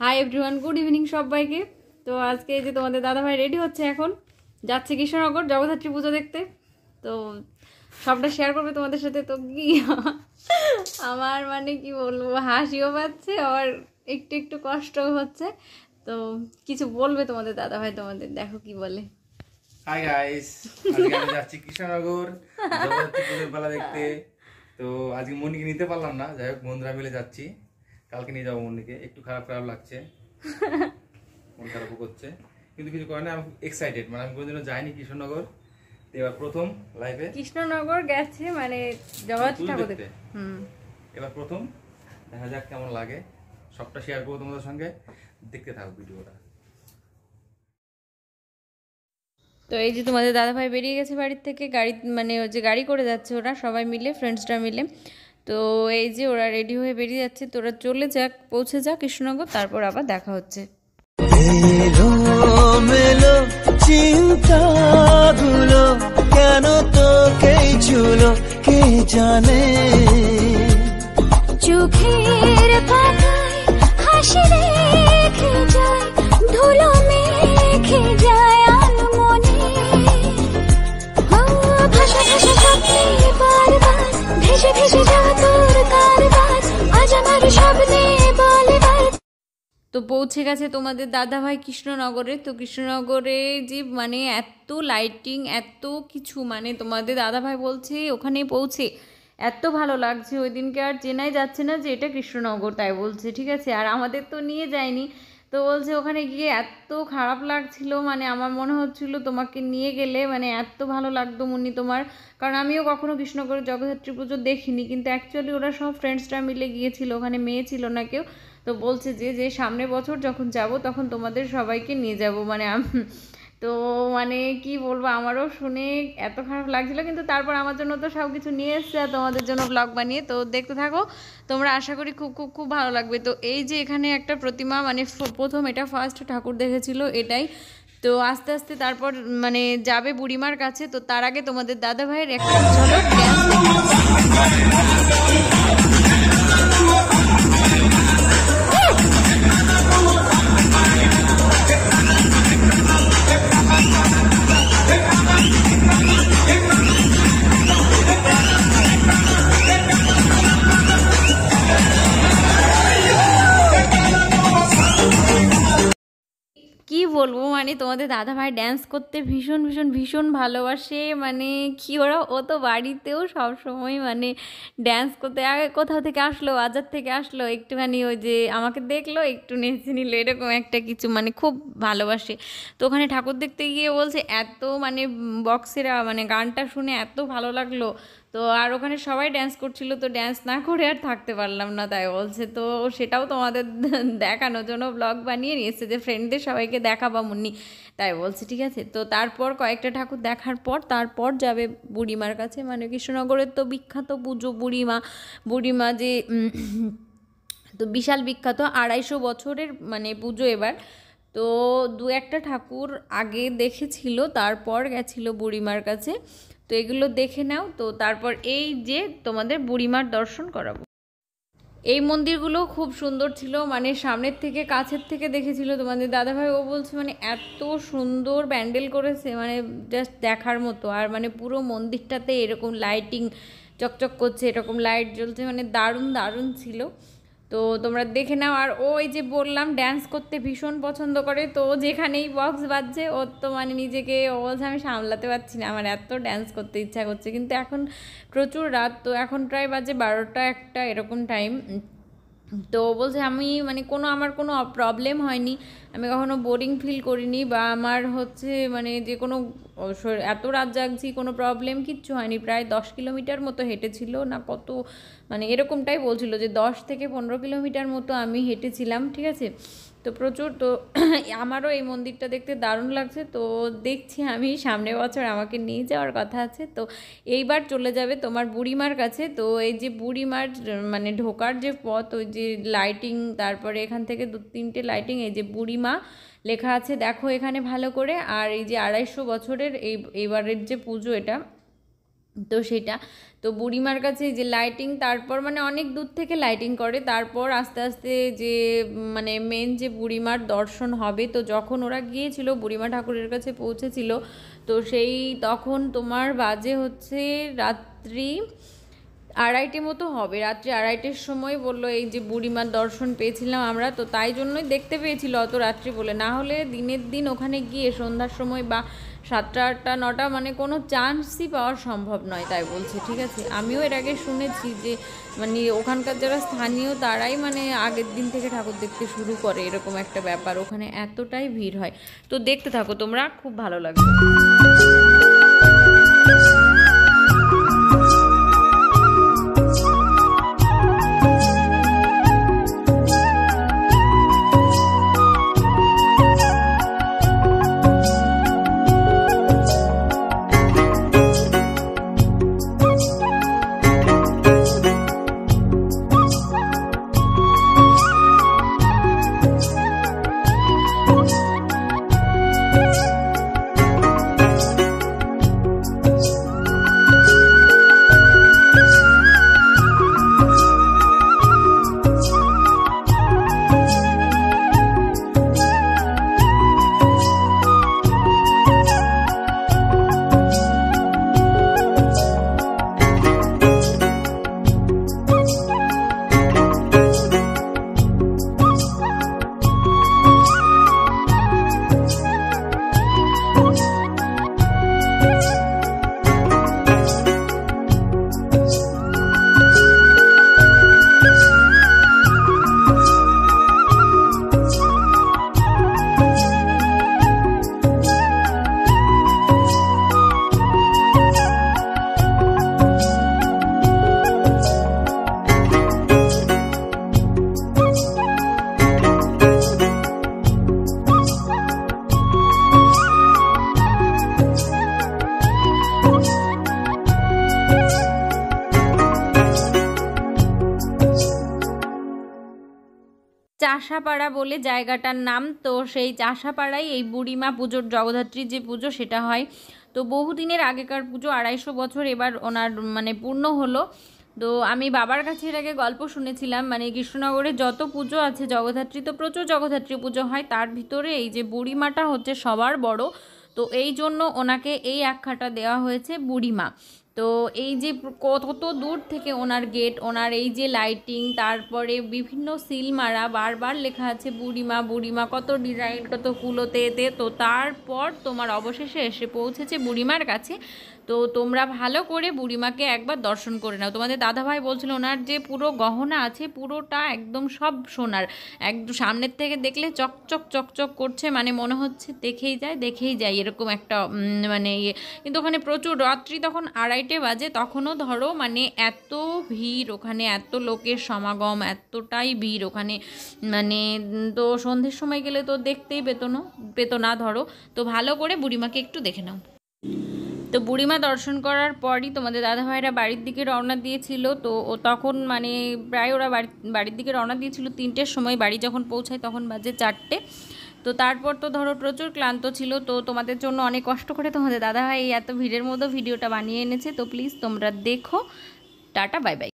Hi everyone good evening সবাইকে। তো আজকে যে তোমাদের দাদাভাই রেডি হচ্ছে এখন, যাচ্ছে কৃষ্ণনগর, জগদ্ধাত্রী পুজো দেখতে। তো সবটা শেয়ার করবে তোমাদের সাথে। তো কি, আমার মানে কি বলব, হাসিও পাচ্ছে আবার একটু একটু কষ্ট হচ্ছে। তো কিছু বলবে তোমাদের দাদাভাই, তোমাদের দেখো কি বলে। হাই গাইস আজকে আমি যাচ্ছি কৃষ্ণনগর, জগদ্ধাত্রী পুজোর দেখতে। তো আজকে মনিকে নিতে পারলাম না, যাই হোক বন্ধুরা মিলে যাচ্ছি। কালকে নিয়ে যাব মনিকে। একটু খারাপ খারাপ লাগছে। মন খারাপও করছে। কিন্তু কিছু করে না আমি এক্সাইটেড মানে আমি কোনোদিনও যাইনি কৃষ্ণনগর। এবার প্রথম লাইফে কৃষ্ণনগর গেছে মানে পুজো ঠাকুর দেখতে। এবার প্রথম দেখা যাক কেমন লাগে। সবটা শেয়ার করব তোমাদের সঙ্গে। দেখতে থাকো ভিডিওটা। তো এই যে তোমাদের দাদাভাই বেরিয়ে গেছে বাড়ির থেকে গাড়ি মানে ওই যে গাড়ি করে যাচ্ছে ওরা সবাই মিলে ফ্রেন্ডসরা মিলে। তো এই যে ওরা রেডি হয়ে বেরিয়ে যাচ্ছে তো ওরা চলে যাক পৌঁছে যাক কৃষ্ণনগর তারপর আবার দেখা হচ্ছে। চিন্তাগুলো কেন তোকেই ছুলো কে জানে? চোখের পাতায় হাসি রেখে যায় ধুলো মেখে যায় তো পৌঁছে গেছে তোমাদের দাদাভাই কৃষ্ণনগরে। তো কৃষ্ণনগরে যে মানে এত লাইটিং এত কিছু মানে তোমাদের দাদাভাই বলছে ওখানে পৌঁছে। এত ভালো লাগছে। ওই দিনকে আর চেনাই যাচ্ছে না যে এটা কৃষ্ণনগর, তাই বলছে, ঠিক আছে। আর আমাদের তো নিয়ে যায়নি। তো বলছে, ওখানে গিয়ে এত খারাপ লাগছিল মানে আমার মনে হচ্ছিল তোমাকে নিয়ে গেলে মানে এত ভালো লাগতো মুন্নি তোমার। কারণ আমিও কখনো কৃষ্ণনগরের জগদ্ধাত্রী পুজো দেখিনি, কিন্তু অ্যাকচুয়ালি ওরা সব ফ্রেন্ডসরা মিলে গিয়েছিল। ওখানে মেয়ে ছিল না কেউ। তো বলছে যে যে সামনের বছর যখন যাব, তখন তোমাদের সবাইকে নিয়ে যাব। মানে তো মানে কি বলব, আমারও শুনে এত খারাপ লাগছিল। কিন্তু তারপর আমার জন্য তো সব কিছু নিয়ে এসছে আর তোমাদের জন্য ব্লগ বানিয়ে। তো দেখতে থাকো, তোমরা আশা করি খুব খুব খুব ভালো লাগবে। তো এই যে এখানে একটা প্রতিমা মানে প্রথম এটা ফার্স্ট ঠাকুর দেখেছিল, এটাই। তো আস্তে আস্তে তারপর মানে যাবে বুড়িমার কাছে। তো তার আগে তোমাদের দাদা ভাইয়ের একটা ঝলক বলব মানে তোমাদের দাদা ভাই ড্যান্স করতে ভীষণ ভীষণ ভীষণ ভালোবাসে। মানে কি ওরা, ও তো বাড়িতেও সব সময় মানে ড্যান্স করতে, আগে কোথাও থেকে আসলো, বাজার থেকে আসলো, একটুখানি ওই যে আমাকে দেখল, একটু নেচে নিল, এরকম একটা কিছু মানে খুব ভালোবাসে। তো ওখানে ঠাকুর দেখতে গিয়ে বলছে, এত মানে বক্সেরা মানে গানটা শুনে এত ভালো লাগল। তো আর ওখানে সবাই ড্যান্স করছিল, তো ড্যান্স না করে আর থাকতে পারলাম না তাই বলছে। তো সেটাও তোমাদের দেখানোর জন্য ব্লগ বানিয়ে নিয়েছে যে ফ্রেন্ডদের সবাইকে দেখাবা মুন্নি। তাই বলছে, ঠিক আছে? তো তারপর কয়েকটা ঠাকুর দেখার পর, তারপর যাবে বুড়িমার কাছে। মানে কৃষ্ণনগরের তো বিখ্যাত পুজো বুড়িমা। বুড়িমা যে তো বিশাল বিখ্যাত, আড়াইশো বছরের মানে পুজো এবার। তো দু একটা ঠাকুর আগে দেখেছিল, তারপর গেছিল বুড়িমার কাছে। তো এগুলো দেখে নাও। তো তারপর এই যে তোমাদের বুড়িমার দর্শন করাবো। এই মন্দিরগুলো খুব সুন্দর ছিল। মানে সামনের থেকে কাছের থেকে দেখেছিল তোমাদের দাদাভাই। ও বলছে মানে এত সুন্দর প্যান্ডেল করেছে। মানে জাস্ট দেখার মতো। আর মানে পুরো মন্দিরটাতে এরকম লাইটিং চকচক করছে, এরকম লাইট জ্বলছে। মানে দারুণ দারুণ ছিল। তো তোমরা দেখে নাও। আর ও এই যে বললাম ড্যান্স করতে ভীষণ পছন্দ করে। তো যেখানেই বক্স বাজছে, ও তো মানে নিজেকে, ও বলছে, আমি সামলাতে পারছি না। আমার এত ড্যান্স করতে ইচ্ছা করছে। কিন্তু এখন প্রচুর রাত, তো এখন প্রায় বাজে বারোটা একটা, এরকম টাইম তো বলছে, আমি মানে কোনো, আমার কোনো প্রবলেম হয়নি। আমি কখনো বোরিং ফিল করিনি বা আমার হচ্ছে মানে যে কোনো এত রাত জাগছি, কোনো প্রবলেম কিচ্ছু হয়নি। প্রায় দশ কিলোমিটার মতো হেঁটেছিল, না কত মানে এরকমটাই বলছিল যে দশ থেকে পনেরো কিলোমিটার মতো আমি হেঁটেছিলাম, ঠিক আছে? তো প্রচুর, তো আমারও এই মন্দিরটা দেখতে দারুণ লাগছে। তো দেখছি আমি সামনের বছর আমাকে নিয়ে যাওয়ার কথা আছে। তো এইবার চলে যাবে তোমার বুড়িমার কাছে। তো এই যে বুড়িমার মানে ঢোকার যে পথ, ওই যে লাইটিং তারপরে এখান থেকে দু তিনটে লাইটিং এই যে বুড়িমা লেখা আছে, দেখো এখানে ভালো করে। আর এই যে আড়াইশো বছরের এই, এবারের যে পুজো এটা তো সেটা। তো বুড়িমার কাছে যে লাইটিং তারপর মানে অনেক দূর থেকে লাইটিং করে। তারপর আস্তে আস্তে যে মানে মেন যে বুড়িমার দর্শন হবে, তো যখন ওরা গিয়েছিল, বুড়িমা ঠাকুরের কাছে পৌঁছেছিল, তো সেই তখন তোমার বাজে হচ্ছে রাত্রি আড়াইটে মতো হবে। রাত্রি আড়াইটের সময় বলল, এই যে বুড়িমার দর্শন পেয়েছিলাম আমরা। তো তাই জন্যই দেখতে পেয়েছিল অত রাত্রি বলে। না হলে দিনের দিন ওখানে গিয়ে সন্ধ্যার সময় বা সাতটা, আটটা, নটা মানে কোনো চান্সই পাওয়া সম্ভব নয় তাই বলছে, ঠিক আছে? আমিও এর আগে শুনেছি যে মানে ওখানকার যারা স্থানীয় তারাই মানে আগের দিন থেকে ঠাকুর দেখতে শুরু করে এরকম একটা ব্যাপার, ওখানে এতটাই ভিড় হয়। তো দেখতে থাকো, তোমরা খুব ভালো লাগবে। চাষাপাড়া বলে জায়গাটার নাম, তো সেই চাষাপাড়ায় এই বুড়িমা পুজোর জগদ্ধাত্রীর যে পুজো সেটা হয়। তো বহুদিনের আগেকার পুজো, আড়াইশো বছর এবার ওনার মানে পূর্ণ হলো। তো আমি বাবার কাছে এর আগে গল্প শুনেছিলাম মানে কৃষ্ণনগরে যত পুজো আছে জগদ্ধাত্রী, তো প্রচুর জগদ্ধাত্রী পুজো হয়। তার ভিতরে এই যে বুড়িমাটা হচ্ছে সবার বড়। তো এই জন্য ওনাকে এই আখ্যাটা দেওয়া হয়েছে বুড়িমা। তো এই যে কত দূর থেকে ওনার গেট ওনার এই যে লাইটিং তারপরে বিভিন্ন সিল মারা, বারবার লেখা আছে, বুড়িমা বুড়িমা, কত ডিজাইন কত কুলোতে এতে। তো তারপর তোমার অবশেষে এসে পৌঁছেছে বুড়িমার কাছে। তো তোমরা ভালো করে বুড়িমাকে একবার দর্শন করে নাও। তোমাদের দাদাভাই বলছিল, ওনার যে পুরো গহনা আছে, পুরোটা একদম সব সোনার। একদম সামনের থেকে দেখলে চকচক চকচক করছে মানে মনে হচ্ছে দেখেই যায় দেখেই যায়। এরকম একটা মানে ইয়ে। কিন্তু ওখানে প্রচুর, রাত্রি তখন আড়াইটে বাজে, তখনও ধরো মানে এত ভিড় ওখানে, এত লোকের সমাগম, এতটাই ভিড় ওখানে। মানে তো সন্ধ্যের সময় গেলে তো দেখতেই পেতো না পেতো না ধরো। তো ভালো করে বুড়িমাকে একটু দেখে নাও। তো বুড়িমা দর্শন করার পরই তোমাদের দাদাভাইরা বাড়ির দিকে রওনা দিয়েছিল। তো ও তখন মানে প্রায় ওরা বাড়ি, বাড়ির দিকে রওনা দিয়েছিল তিনটের সময়। বাড়ি যখন পৌঁছায় তখন বাজে চারটে। তো তারপর তো ধরো প্রচুর ক্লান্ত ছিল, তো তোমাদের জন্য অনেক কষ্ট করে তোমাদের দাদাভাই এই এত ভিড়ের মধ্যে ভিডিওটা বানিয়ে এনেছে। তো প্লিজ তোমরা দেখো। Tata bye bye